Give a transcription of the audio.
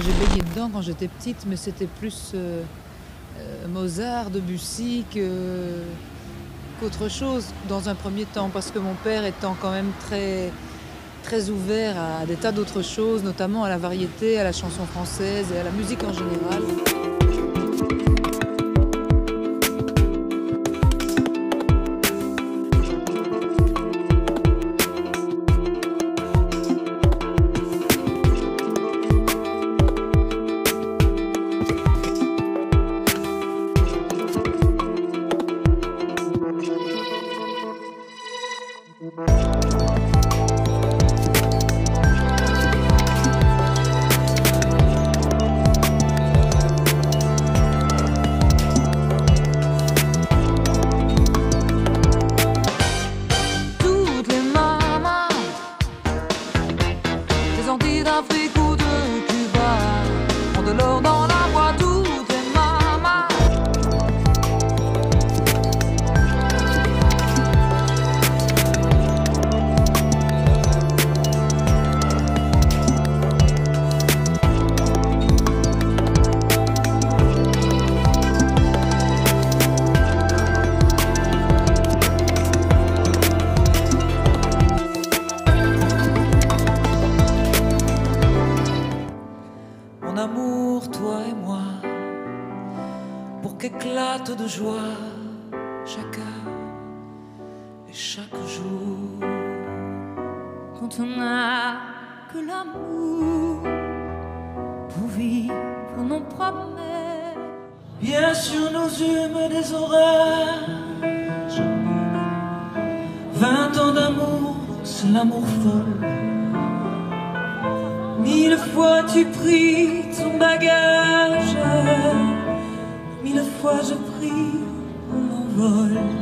j'ai baigné dedans quand j'étais petite, mais c'était plus euh, euh, Mozart, Debussy que, qu'autre chose dans un premier temps, parce que mon père étant quand même très, très ouvert à des tas d'autres choses, notamment à la variété, à la chanson française et à la musique en général. d'Afrique ou de Cuba Ont de l'or dans qu'éclate de joie chacun et chaque jour. Quand on n'a que l'amour Pour vivre nos promesses Bien sûr, nous eûmes des orages. Vingt ans d'amour, c'est l'amour folle. Mille fois tu pris ton bagage. Fois je pris mon vol.